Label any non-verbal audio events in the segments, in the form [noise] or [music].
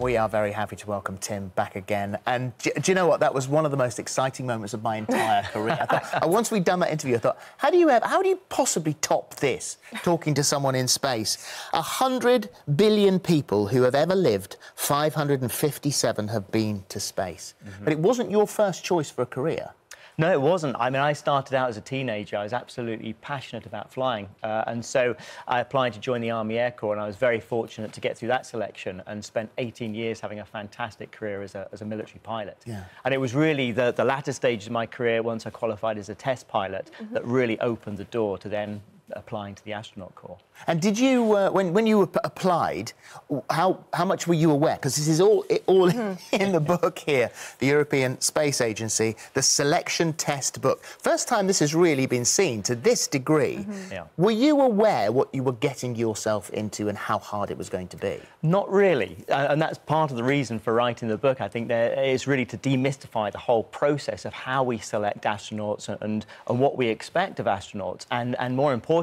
We are very happy to welcome Tim back again. And do, do, you know what? That was one of the most exciting moments of my entire career. I thought, once we'd done that interview, I thought, how do you ever, how do you possibly top this? Talking to someone in space. A hundred billion people who have ever lived, 557 have been to space. Mm -hmm. But it wasn't your first choice for a career. No, it wasn't. I mean, I started out as a teenager. I was absolutely passionate about flying. Uh, and so I applied to join the Army Air Corps, and I was very fortunate to get through that selection and spent 18 years having a fantastic career as a, as a military pilot. Yeah. And it was really the, the latter stages of my career, once I qualified as a test pilot, mm -hmm. that really opened the door to then applying to the astronaut corps. And did you, uh, when, when you applied, how, how much were you aware? Because this is all, all hmm. in the book here, the European Space Agency, the selection test book. First time this has really been seen to this degree. Mm -hmm. yeah. Were you aware what you were getting yourself into and how hard it was going to be? Not really. Uh, and that's part of the reason for writing the book. I think that is really to demystify the whole process of how we select astronauts and, and what we expect of astronauts. And, and more importantly,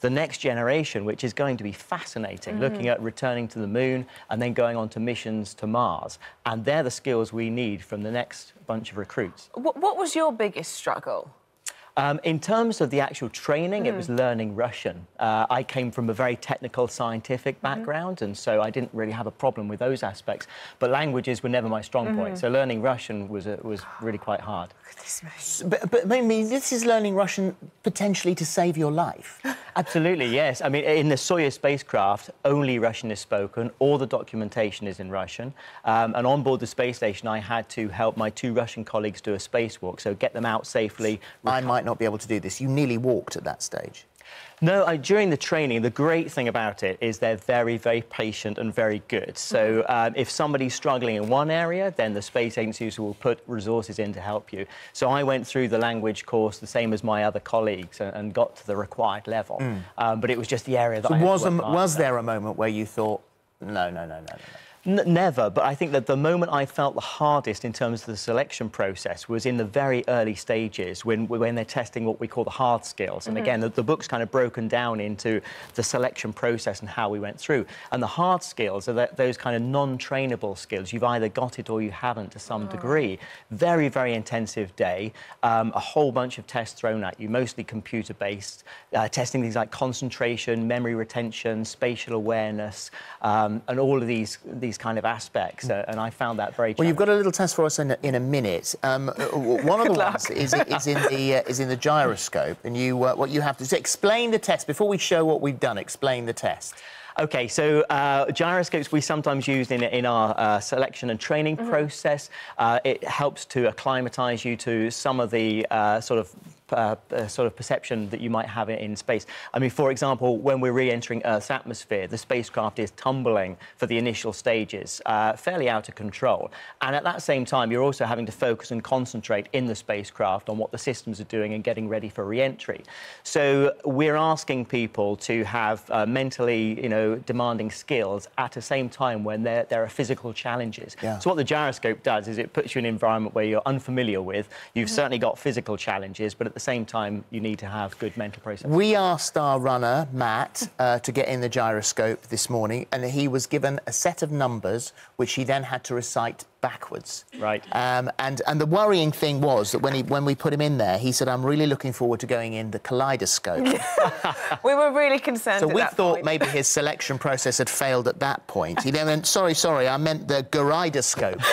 the next generation which is going to be fascinating, mm looking at returning to the moon and then going on to missions to Mars. And they're the skills we need from the next bunch of recruits. What was your biggest struggle? Um, in terms of the actual training, mm. it was hmm. learning Russian. Uh, I came from a very technical, scientific mm-hmm. background, mm -hmm. and so I didn't really have a problem with those aspects. But languages were never my strong mm -hmm. point, so learning Russian was, uh, was really quite hard. But, but I mean, this is learning Russian potentially to save your life. [laughs] Absolutely, yes. I mean, in the Soyuz spacecraft, only Russian is spoken. All the documentation is in Russian. Um, and on board the space station, I had to help my two Russian colleagues do a spacewalk, so get them out safely. I might not be able to do this. You nearly walked at that stage. No, I, during the training, the great thing about it is they're very, very patient and very good. So mm-hmm. um, if somebody's struggling in one area, then the space agencies will put resources in to help you. So I went through the language course the same as my other colleagues and, and got to the required level. Mm. Um, but it was just the area that so I was, a, was there a moment where you thought, no, no, no, no, no, no? Never, but I think that the moment I felt the hardest in terms of the selection process was in the very early stages when, when they're testing what we call the hard skills. And mm -hmm. again, the, the, book's kind of broken down into the selection process and how we went through. And the hard skills are that, those kind of non-trainable skills. You've either got it or you haven't to some oh. degree. Very, very intensive day. Um, a whole bunch of tests thrown at you, mostly computer-based, uh, testing things like concentration, memory retention, spatial awareness, um, and all of these, these these kind of aspects, uh, and I found that very. Well, you've got a little test for us in a, in a minute. Um, uh, one of the [laughs] ones is, is, in the uh, is in the gyroscope, and you uh, what you have to do, explain the test before we show what we've done. Explain the test. Okay, so uh, gyroscopes we sometimes use in, in our uh, selection and training mm -hmm. process. Uh, it helps to acclimatise you to some of the uh, sort of uh, uh, sort of perception that you might have in space. I mean, for example, when we're re-entering Earth's atmosphere, the spacecraft is tumbling for the initial stages, uh, fairly out of control. And at that same time, you're also having to focus and concentrate in the spacecraft on what the systems are doing and getting ready for re-entry. So we're asking people to have uh, mentally, you know, demanding skills at the same time when there, there are physical challenges. Yeah. So what the gyroscope does is it puts you in an environment where you're unfamiliar with. You've mm -hmm. certainly got physical challenges, but at the same time, you need to have good mental processing. We asked our runner, Matt, uh, to get in the gyroscope this morning, and he was given a set of numbers, which he then had to recite backwards. Right. Um, and and the worrying thing was that when he when we put him in there, he said, "I'm really looking forward to going in the kaleidoscope." [laughs] we were really concerned. So we thought point. maybe his selection process had failed at that point. He then went, "Sorry, sorry, I meant the gyroscope." [laughs]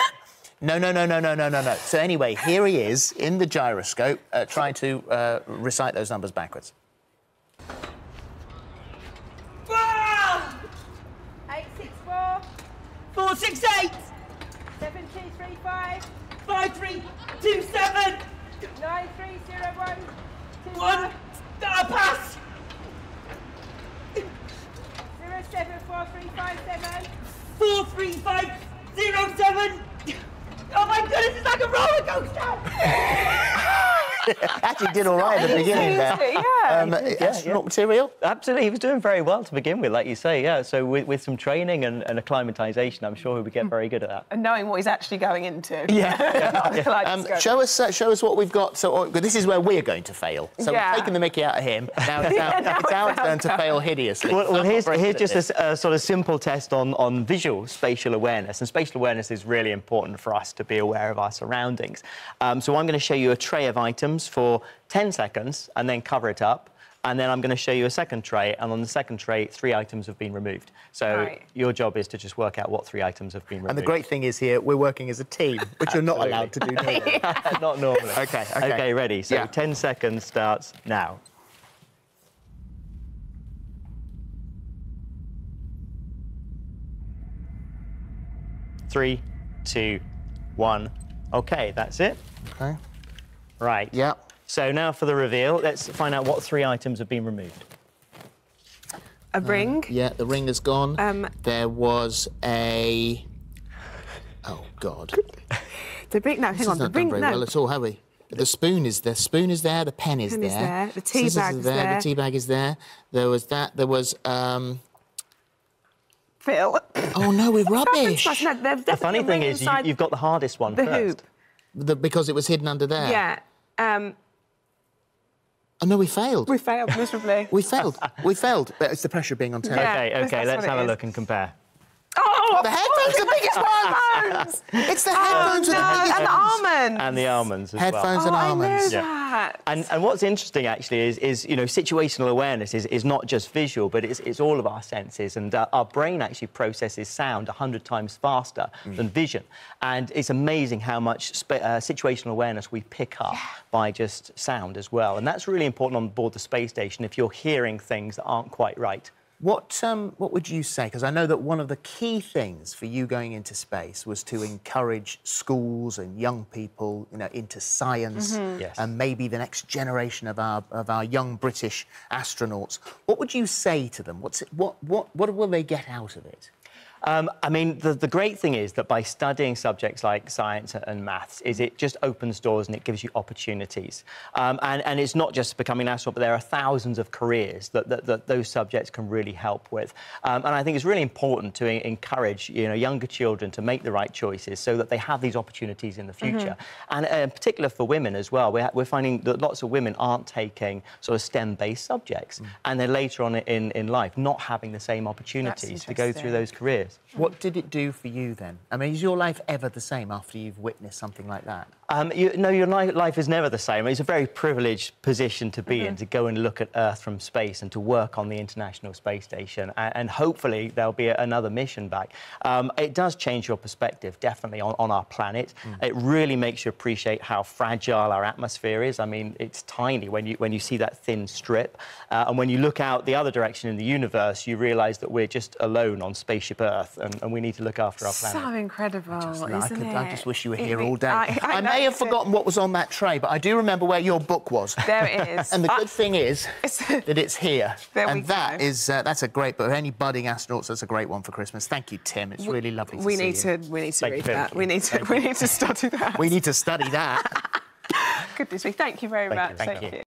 No, no, no, no, no, no, no, no. So anyway, here he is in the gyroscope, uh, trying to uh, recite those numbers backwards. Ah! Eight six four. Four six eight. Seven two three five. Five three two seven. Nine three zero one. Two one. That pass. Zero seven four three five seven. Four three five zero seven. Oh Actually, did all right at the beginning there. Yeah. Um, astronaut material. Absolutely, he was doing very well to begin with, like you say. Yeah, so with, with some training and, and acclimatisation, I'm sure he would get very good at that. and knowing what he's actually going into. [laughs] Yeah. I [laughs] like Um, show us, uh, show us what we've got. So uh, this is where we're going to fail. So Yeah. we've taken the Mickey out of him. [laughs] Now it's Yeah, our, now it's it's our our turn to fail hideously. Well, well here's, here's just at a, s- a sort of simple test on, on visual spatial awareness. And spatial awareness is really important for us to be aware of our surroundings. Um, so I'm going to show you a tray of items for 10 seconds and then cover it up. And then I'm going to show you a second tray, and on the second tray, three items have been removed. So Right. your job is to just work out what three items have been removed. And the great thing is here, we're working as a team, [laughs] which you're not allowed to do. normally. [laughs] Not normally. [laughs] Okay, okay. Okay, ready. So Yeah. 10 seconds starts now. Three, two, one. Okay, that's it. Okay. Right. Yeah. So now for the reveal, let's find out what three items have been removed. a ring. Yeah, the ring is gone. Um, there was a. Oh God. [laughs] The ring. No, hang This on. has The not done ring. very No. well at all, have we? The spoon is there. Spoon is there. The pen is Pen there. is there, the tea scissors bag is is there. there. The tea bag is there. There was that. There was. um... Phil. Oh no, we're [laughs] rubbish. No, The funny thing is, you, you've got the hardest one the first. hoop. The- because it was hidden under there. Yeah. Um, Oh no, we failed. we failed miserably. We failed. we failed. But it's the pressure of being on television. Yeah, Okay, okay, let's have a is. look and compare. Oh, [laughs] The headphones, the biggest ones. [laughs] It's the Oh, headphones no, with the biggest and the almonds. And the almonds as Headphones well. and oh, I almonds. knew Yeah. that. And, and what's interesting actually is, is you know situational awareness is, is not just visual, but it's, it's all of our senses. And uh, our brain actually processes sound 100 times faster than vision. And it's amazing how much spa- uh, situational awareness we pick up by just sound as well. And that's really important on board the space station if you're hearing things that aren't quite right. What, um, what would you say? Because I know that one of the key things for you going into space was to encourage schools and young people, you know, into science Yes. and maybe the next generation of our, of our young British astronauts. What would you say to them? What's it, what, what, what will they get out of it? Um, I mean, the, the great thing is that by studying subjects like science and maths, is it just opens doors and it gives you opportunities. Um, and, and it's not just becoming an astronaut, but there are thousands of careers that, that, that those subjects can really help with. Um, and I think it's really important to encourage you know, younger children to make the right choices so that they have these opportunities in the future. And uh, in particular for women as well, we're, we're finding that lots of women aren't taking sort of STEM-based subjects. And they're later on in, in life not having the same opportunities to go through those careers. What did it do for you then? I mean, is your life ever the same after you've witnessed something like that? Um, you, no, your life is never the same. It's a very privileged position to be in, to go and look at Earth from space and to work on the International Space Station. And, and hopefully there'll be a- another mission back. Um, it does change your perspective, definitely, on, on our planet. It really makes you appreciate how fragile our atmosphere is. I mean, it's tiny when you, when you see that thin strip. Uh, and when you look out the other direction in the universe, you realise that we're just alone on spaceship Earth and, and we need to look after our planet. So incredible, No, isn't I, could, it? I just wish you were here It- all day. I, I may have forgotten what was on that tray, but I do remember where your book was. There it is. [laughs] And the good thing is [laughs] that it's here. There we and that go. is uh, that's a great book. Any budding astronauts, that's a great one for Christmas. Thank you, Tim. It's really lovely to we see need you. to we need to Thank read that. you. We need to we need to study that. We need to study that. [laughs] Goodness me, thank you very Thank you, much. thank Thank you. you.